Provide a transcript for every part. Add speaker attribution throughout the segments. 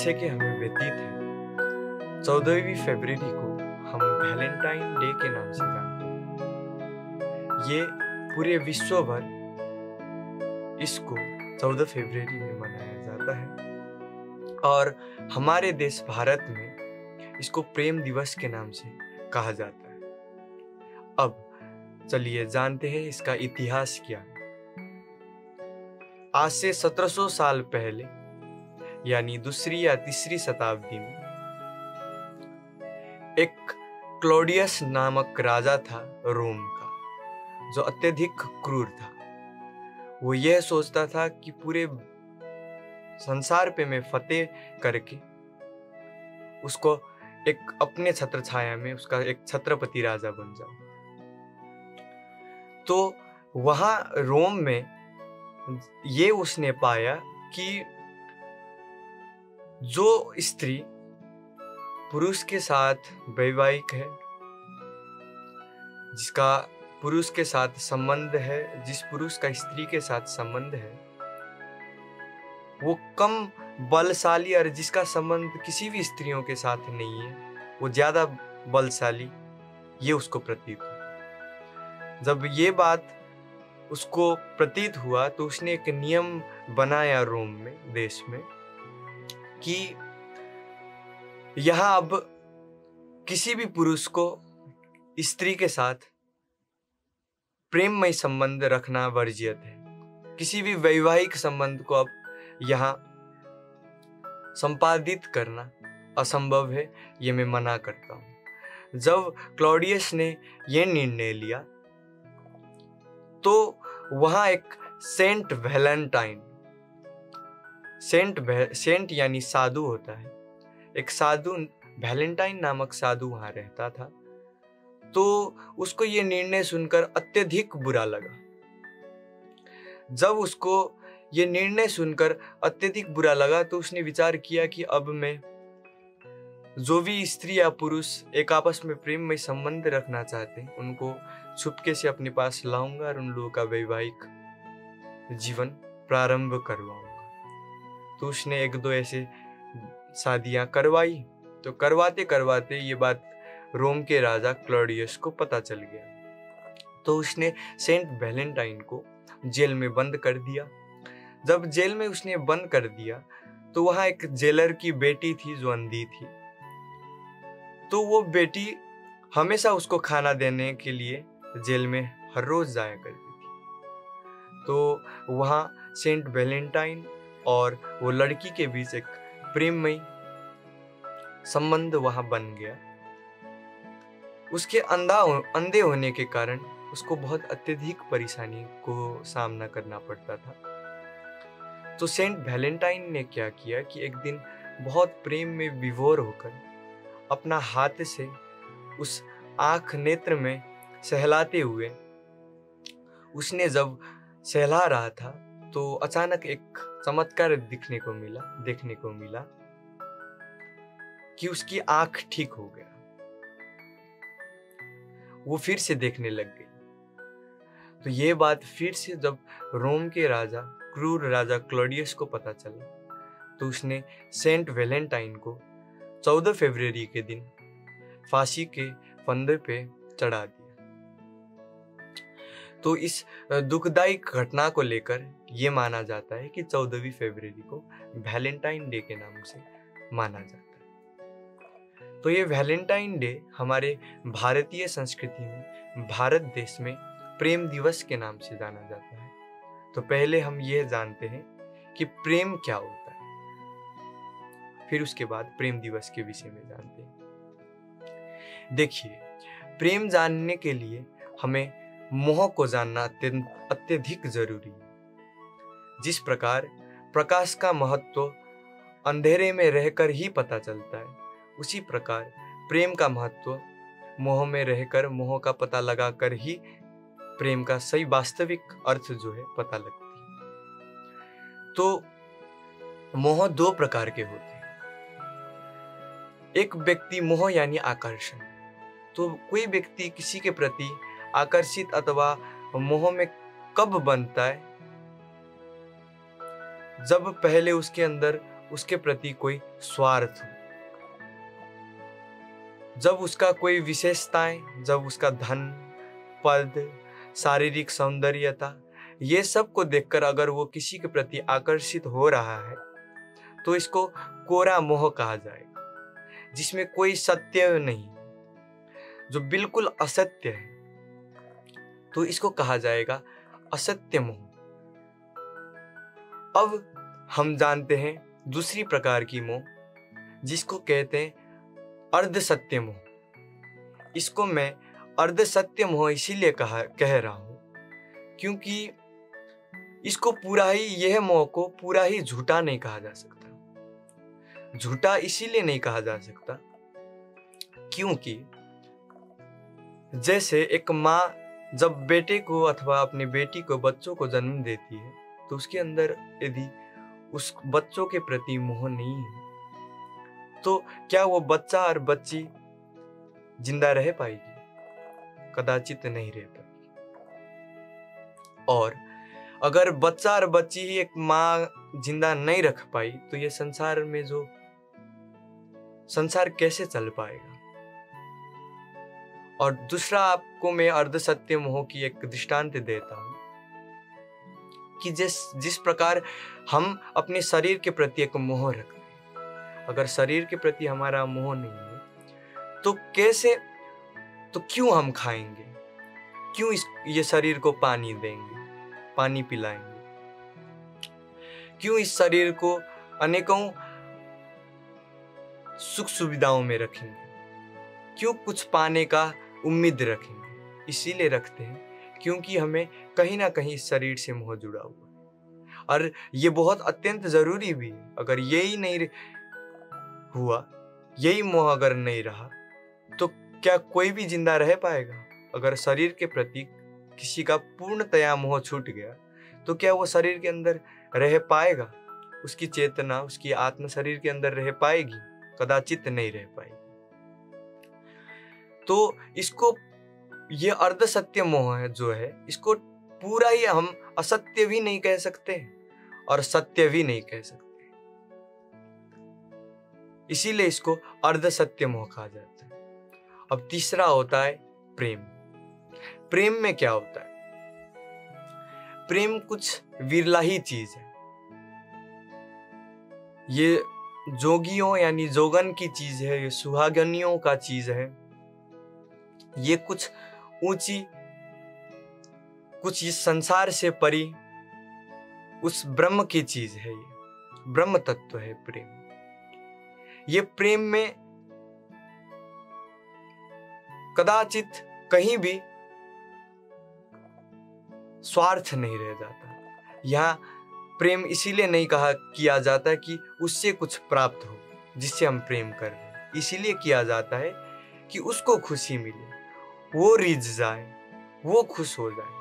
Speaker 1: जैसे कि हमें व्यतीत है। चौदहवीं फरवरी को हम वैलेंटाइन डे के नाम से जानते हैं। ये पूरे विश्व भर इसको चौदह फरवरी में मनाया जाता है। और हमारे देश भारत में इसको प्रेम दिवस के नाम से कहा जाता है। अब चलिए जानते हैं इसका इतिहास क्या आज से 1700 साल पहले यानी दूसरी या तीसरी शताब्दी में। एक क्लोडियस नामक राजा था रोम का, जो अत्यधिक क्रूर था। वो यह सोचता था कि पूरे संसार पे मैं फतेह करके उसको एक अपने छत्र छाया में उसका एक छत्रपति राजा बन जाऊँ। तो वहाँ रोम में ये उसने पाया कि जो स्त्री पुरुष के साथ वैवाहिक है, जिसका पुरुष के साथ संबंध है, जिस पुरुष का स्त्री के साथ संबंध है, वो कम बलशाली और जिसका संबंध किसी भी स्त्रियों के साथ नहीं है, वो ज़्यादा बलशाली, ये उसको प्रतीत हुआ। जब ये बात उसको प्रतीत हुआ तो उसने एक नियम बनाया रोम में, देश में कि यहाँ अब किसी भी पुरुष को स्त्री के साथ प्रेममय संबंध रखना वर्जित है। किसी भी वैवाहिक संबंध को अब यहाँ संपादित करना असंभव है, ये मैं मना करता हूँ। जब क्लॉडियस ने यह निर्णय लिया तो वहाँ एक सेंट वैलेंटाइन सेंट सेंट यानी साधु होता है। एक साधु, वैलेंटाइन नामक साधु वहाँ रहता था। तो उसको ये निर्णय सुनकर अत्यधिक बुरा लगा। जब उसको ये निर्णय सुनकर अत्यधिक बुरा लगा तो उसने विचार किया कि अब मैं, जो भी स्त्री या पुरुष एक आपस में प्रेम में संबंध रखना चाहते हैं, उनको छुपके से अपने पास लाऊँगा और उन लोगों का वैवाहिक जीवन प्रारंभ करवाऊँगा। तो उसने एक दो ऐसे शादियाँ करवाई। तो करवाते करवाते ये बात रोम के राजा क्लोडियस को पता चल गया। तो उसने सेंट वैलेंटाइन को जेल में बंद कर दिया। जब जेल में उसने बंद कर दिया तो वहाँ एक जेलर की बेटी थी जो अंधी थी। तो वो बेटी हमेशा उसको खाना देने के लिए जेल में हर रोज जाया करती थी। तो वहाँ सेंट वैलेंटाइन और वो लड़की के बीच एक प्रेममय संबंध वहाँ बन गया। उसके अंधा अंधे होने के कारण उसको बहुत अत्यधिक परेशानी को सामना करना पड़ता था। तो सेंट वैलेंटाइन ने क्या किया कि एक दिन बहुत प्रेम में विभोर होकर अपना हाथ से उस आँख नेत्र में सहलाते हुए, उसने जब सहला रहा था तो अचानक एक चमत्कार दिखने को मिला, देखने को मिला कि उसकी आँख ठीक हो गया। वो फिर से देखने लग गई। तो ये बात फिर से जब रोम के राजा, क्रूर राजा क्लोडियस को पता चला तो उसने सेंट वेलेंटाइन को 14 फरवरी के दिन फांसी के फंदे पे चढ़ा दिया। तो इस दुखदायी घटना को लेकर ये माना जाता है कि चौदहवीं फरवरी को वैलेंटाइन डे के नाम से माना जाता है। तो ये वैलेंटाइन डे हमारे भारतीय संस्कृति में, भारत देश में प्रेम दिवस के नाम से जाना जाता है। तो पहले हम ये जानते हैं कि प्रेम क्या होता है। फिर उसके बाद प्रेम दिवस के विषय में जानते हैं। देखिए, प्रेम जानने के लिए हमें मोह को जानना अत्यधिक ज़रूरी है। जिस प्रकार प्रकाश का महत्व अंधेरे में रहकर ही पता चलता है, उसी प्रकार प्रेम का महत्व मोह में रहकर मोह का पता लगाकर ही प्रेम का सही वास्तविक अर्थ जो है पता लगती है। तो मोह दो प्रकार के होते हैं। एक व्यक्ति मोह यानी आकर्षण। तो कोई व्यक्ति किसी के प्रति आकर्षित अथवा मोह में कब बनता है? जब पहले उसके अंदर उसके प्रति कोई स्वार्थ हो। जब उसका कोई विशेषताएँ, जब उसका धन, पद, शारीरिक सौंदर्यता, ये सबको देखकर अगर वो किसी के प्रति आकर्षित हो रहा है तो इसको कोरा मोह कहा जाएगा, जिसमें कोई सत्य नहीं, जो बिल्कुल असत्य है। तो इसको कहा जाएगा असत्य मोह। अब हम जानते हैं दूसरी प्रकार की मोह, जिसको कहते हैं अर्ध सत्य मोह। इसको मैं अर्ध सत्य मोह इसीलिए कहा, कह रहा हूँ, क्योंकि इसको पूरा ही, यह मोह को पूरा ही झूठा नहीं कहा जा सकता। झूठा इसीलिए नहीं कहा जा सकता, क्योंकि जैसे एक माँ जब बेटे को अथवा अपनी बेटी को बच्चों को जन्म देती है तो उसके अंदर यदि उस बच्चों के प्रति मोह नहीं है तो क्या वो बच्चा और बच्ची ज़िंदा रह पाएगी? कदाचित नहीं रह पाएगी। और अगर बच्चा और बच्ची ही एक माँ ज़िंदा नहीं रख पाई तो ये संसार में जो संसार कैसे चल पाएगा? और दूसरा आपको मैं अर्ध सत्य मोह की एक दृष्टांत देता हूँ कि जिस जिस प्रकार हम अपने शरीर के प्रति एक मोह रखते हैं। अगर शरीर के प्रति हमारा मोह नहीं है तो कैसे तो क्यों हम खाएँगे? क्यों इस, ये शरीर को पानी देंगे, पानी पिलाएँगे? क्यों इस शरीर को अनेकों सुख सुविधाओं में रखेंगे? क्यों कुछ पाने का उम्मीद रखेंगे इसीलिए रखते हैं, क्योंकि हमें कहीं ना कहीं शरीर से मोह जुड़ा हुआ है। और ये बहुत अत्यंत ज़रूरी भी है, अगर यही नहीं हुआ, यही मोह अगर नहीं रहा तो क्या कोई भी ज़िंदा रह पाएगा? अगर शरीर के प्रति किसी का पूर्णतया मोह छूट गया तो क्या वो शरीर के अंदर रह पाएगा? उसकी चेतना, उसकी आत्म शरीर के अंदर रह पाएगी? कदाचित नहीं रह पाएगी। तो इसको ये अर्ध सत्य मोह है जो है, इसको पूरा ही हम असत्य भी नहीं कह सकते और सत्य भी नहीं कह सकते। इसीलिए इसको अर्ध सत्य मोह कहा जाता है। अब तीसरा होता है प्रेम। प्रेम में क्या होता है? प्रेम कुछ विरला ही चीज़ है। ये जोगियों यानी जोगन की चीज़ है, ये सुहागनियों का चीज़ है। ये कुछ ऊँची, कुछ इस संसार से परी, उस ब्रह्म की चीज़ है ये। ब्रह्म तत्व है प्रेम। ये प्रेम में कदाचित कहीं भी स्वार्थ नहीं रह जाता। यहाँ प्रेम इसीलिए नहीं कहा, किया जाता कि उससे कुछ प्राप्त हो, जिससे हम प्रेम कर रहे हैं। इसीलिए किया जाता है कि उसको खुशी मिले। वो रिझ जाए, वो खुश हो जाए।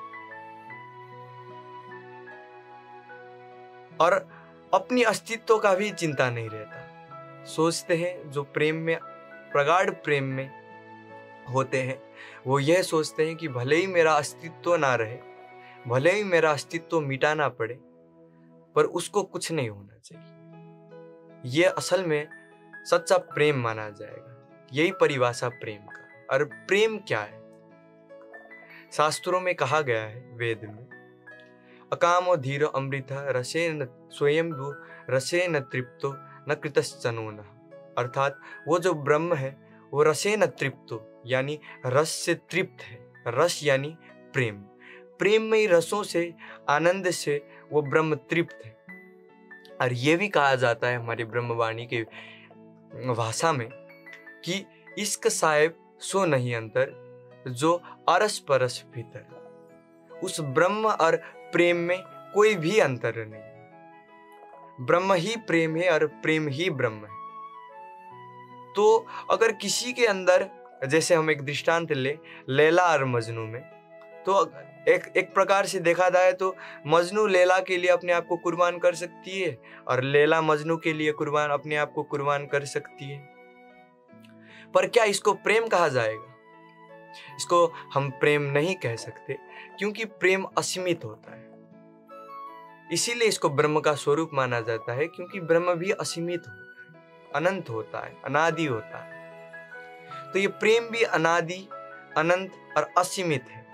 Speaker 1: और अपनी अस्तित्व का भी चिंता नहीं रहता। सोचते हैं, जो प्रेम में, प्रगाढ़ प्रेम में होते हैं, वो यह सोचते हैं कि भले ही मेरा अस्तित्व ना रहे, भले ही मेरा अस्तित्व मिटाना पड़े, पर उसको कुछ नहीं होना चाहिए। यह असल में सच्चा प्रेम माना जाएगा, यही परिभाषा प्रेम का। और प्रेम क्या है? शास्त्रों में कहा गया है, वेद में, अकाम धीर अमृत रसे न स्वयं रसे न तृप्तो न कृतश्चनो न। अर्थात वो जो ब्रह्म है, वो रसे न तृप्तो, यानी रस से तृप्त है। रस यानी प्रेम। प्रेम में ही रसों से, आनंद से वो ब्रह्म तृप्त है। और ये भी कहा जाता है हमारी ब्रह्मवाणी के भाषा में कि इश्क साहेब सो नहीं अंतर, जो अरस परस भीतर। उस ब्रह्म और प्रेम में कोई भी अंतर नहीं। ब्रह्म ही प्रेम है और प्रेम ही ब्रह्म है। तो अगर किसी के अंदर, जैसे हम एक दृष्टांत ले, लैला और मजनू में तो एक एक प्रकार से देखा जाए तो मजनू लैला के लिए अपने आप को कुर्बान कर सकती है और लैला मजनू के लिए कुर्बान, अपने आप को कुर्बान कर सकती है। पर क्या इसको प्रेम कहा जाएगा? इसको हम प्रेम नहीं कह सकते, क्योंकि प्रेम असीमित होता है। इसीलिए इसको ब्रह्म का स्वरूप माना जाता है, क्योंकि ब्रह्म भी असीमित होता है, अनंत होता है, अनादि होता है। तो ये प्रेम भी अनादि, अनंत और असीमित है।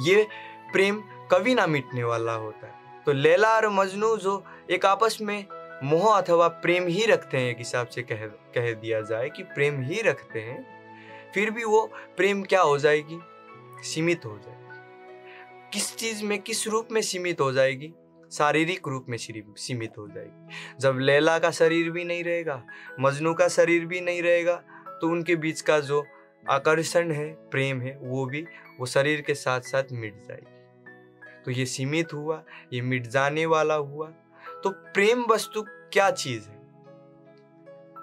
Speaker 1: ये प्रेम कभी ना मिटने वाला होता है। तो लैला और मजनू जो एक आपस में मोह अथवा प्रेम ही रखते हैं, एक हिसाब से कह कह दिया जाए कि प्रेम ही रखते हैं फिर भी वो प्रेम क्या हो जाएगी? सीमित हो जाएगी। किस चीज़ में, किस रूप में सीमित हो जाएगी? शारीरिक रूप में सीमित हो जाएगी। जब लैला का शरीर भी नहीं रहेगा, मजनू का शरीर भी नहीं रहेगा तो उनके बीच का जो आकर्षण है, प्रेम है, वो भी, वो शरीर के साथ साथ मिट जाएगी। तो ये सीमित हुआ, ये मिट जाने वाला हुआ। तो प्रेम वस्तु क्या चीज़ है?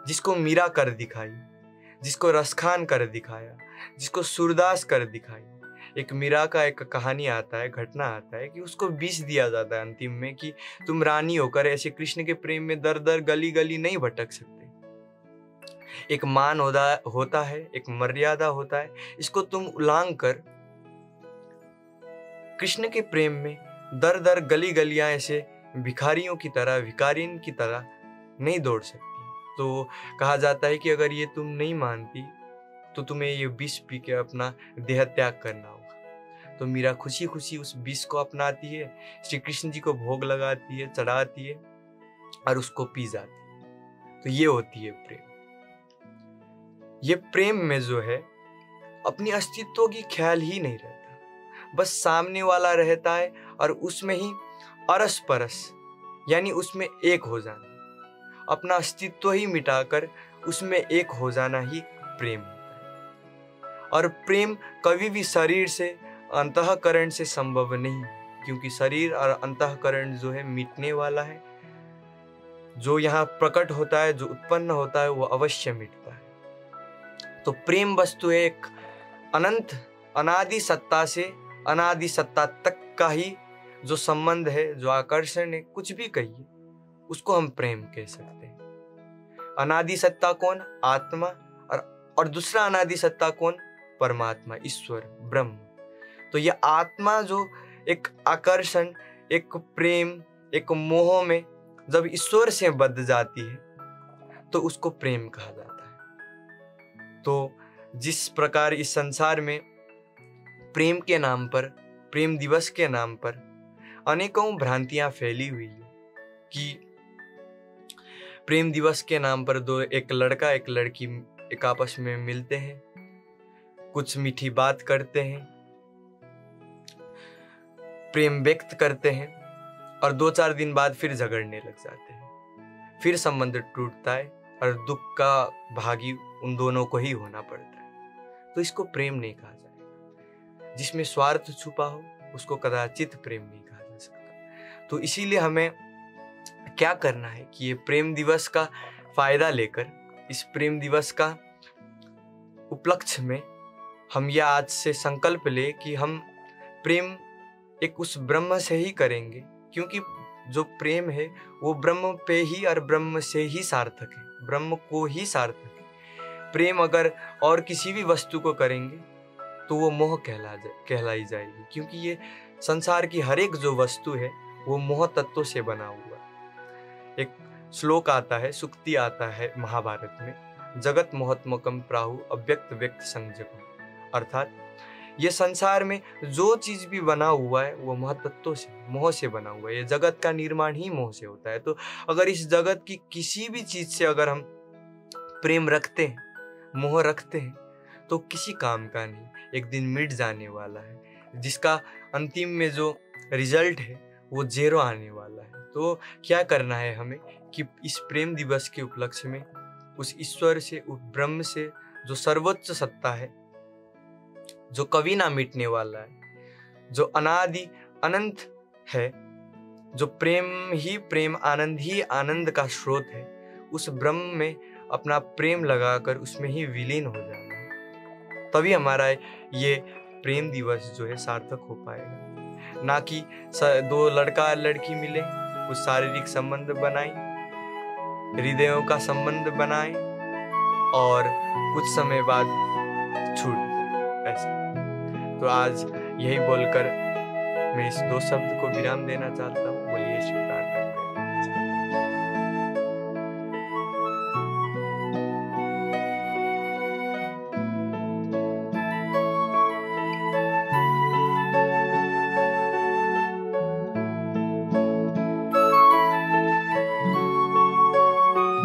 Speaker 1: जिसको मीरा कर दिखाई। जिसको रसखान कर दिखाया, जिसको सूरदास कर दिखाई। एक मीरा का एक कहानी आता है, घटना आता है कि उसको विष दिया जाता है अंतिम में कि तुम रानी होकर ऐसे कृष्ण के प्रेम में दर दर गली गली नहीं भटक सकते। एक मान होता होता है, एक मर्यादा होता है, इसको तुम उलांग कर। कृष्ण के प्रेम में दर दर गली गलियाँ ऐसे भिखारियों की तरह भिखारिन की तरह नहीं दौड़ सकती। तो कहा जाता है कि अगर ये तुम नहीं मानती तो तुम्हें ये विष पी के अपना देह त्याग करना होगा। तो मीरा खुशी खुशी उस विष को अपनाती है, श्री कृष्ण जी को भोग लगाती है, चढ़ाती है और उसको पी जाती है। तो ये होती है प्रेम। ये प्रेम में जो है, अपनी अस्तित्व की ख्याल ही नहीं रहता। बस सामने वाला रहता है और उसमें ही अरस परस यानी उसमें एक हो जाना। अपना अस्तित्व ही मिटाकर उसमें एक हो जाना ही प्रेम और प्रेम कभी भी शरीर से, अंतकरण से संभव नहीं, क्योंकि शरीर और अंतकरण जो है मिटने वाला है। जो यहाँ प्रकट होता है, जो उत्पन्न होता है, वो अवश्य मिटता है। तो प्रेम वस्तु एक अनंत, अनादि सत्ता से अनादि सत्ता तक का ही जो संबंध है, जो आकर्षण है, कुछ भी कहिए, उसको हम प्रेम कह सकते अनादि सत्ता कौन? आत्मा। और और दूसरा अनादि सत्ता कौन? परमात्मा, ईश्वर, ब्रह्म। तो ये आत्मा जो एक आकर्षण, एक प्रेम, एक मोह में जब ईश्वर से बद जाती है तो उसको प्रेम कहा जाता है। तो जिस प्रकार इस संसार में प्रेम के नाम पर, प्रेम दिवस के नाम पर अनेकों भ्रांतियाँ फैली हुई है कि प्रेम दिवस के नाम पर दो, एक लड़का, एक लड़की एक आपस में मिलते हैं। कुछ मीठी बात करते हैं। प्रेम व्यक्त करते हैं और दो चार दिन बाद फिर झगड़ने लग जाते हैं। फिर संबंध टूटता है और दुख का भागी उन दोनों को ही होना पड़ता है। तो इसको प्रेम नहीं कहा जिसमें स्वार्थ छुपा हो, उसको कदाचित प्रेम नहीं कहा जा सकता। तो इसीलिए हमें क्या करना है कि ये प्रेम दिवस का फ़ायदा लेकर इस प्रेम दिवस का उपलक्ष्य में हम यह आज से संकल्प ले कि हम प्रेम एक उस ब्रह्म से ही करेंगे क्योंकि जो प्रेम है वो ब्रह्म पे ही और ब्रह्म से ही सार्थक है ब्रह्म को ही सार्थक है। प्रेम अगर और किसी भी वस्तु को करेंगे तो वो मोह कहला जा, कहलाई जाएगी क्योंकि ये संसार की हर एक जो वस्तु है वो मोह तत्व से बना हुआ श्लोक आता है, सुक्ति आता है महाभारत में। जगत मोहत्मकम प्राहु अव्यक्त व्यक्त संजक अर्थात, ये संसार में जो चीज़ भी बना हुआ है, वो महतत्व से, मोह से बना हुआ है। ये जगत का निर्माण ही मोह से होता है। तो अगर इस जगत की किसी भी चीज़ से अगर हम प्रेम रखते हैं, मोह रखते हैं तो किसी काम का नहीं। एक दिन मिट जाने वाला है। जिसका अंतिम में जो रिज़ल्ट है वो जेरो आने वाला है। तो क्या करना है हमें कि इस प्रेम दिवस के उपलक्ष्य में, उस ईश्वर से, उस ब्रह्म से जो सर्वोच्च सत्ता है, जो कभी ना मिटने वाला है, जो अनादि अनंत है, जो प्रेम ही प्रेम, आनंद ही आनंद का स्रोत है, उस ब्रह्म में अपना प्रेम लगाकर उसमें ही विलीन हो जाना तभी हमारा ये प्रेम दिवस जो है सार्थक हो पाएगा। ना कि दो लड़का लड़की मिले, कुछ शारीरिक संबंध बनाए, हृदयों का संबंध बनाए और कुछ समय बाद छूट ऐसा। तो आज यही बोलकर मैं इस दो शब्द को विराम देना चाहता हूँ।